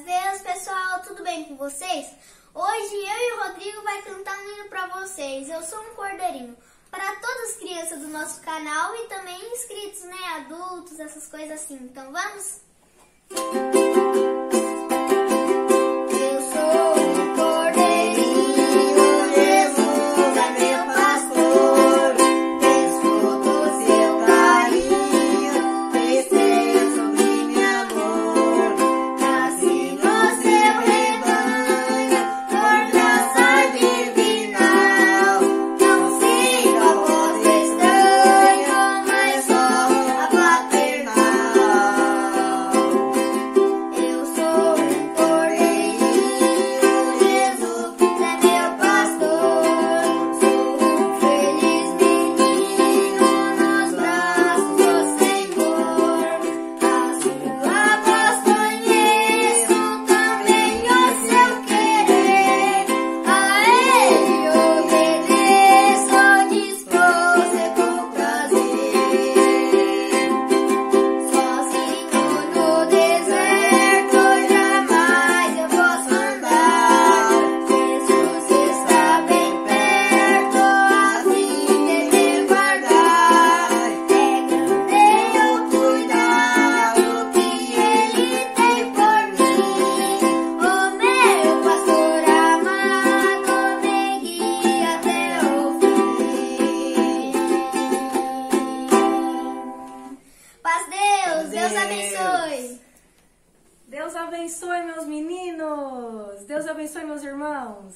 Deus, pessoal, tudo bem com vocês? Hoje eu e o Rodrigo vai cantar um hino para vocês. Eu sou um cordeirinho. Para todas as crianças do nosso canal e também inscritos, né, adultos, essas coisas assim. Então vamos? Música abençoe. Deus abençoe, meus meninos. Deus abençoe, meus irmãos.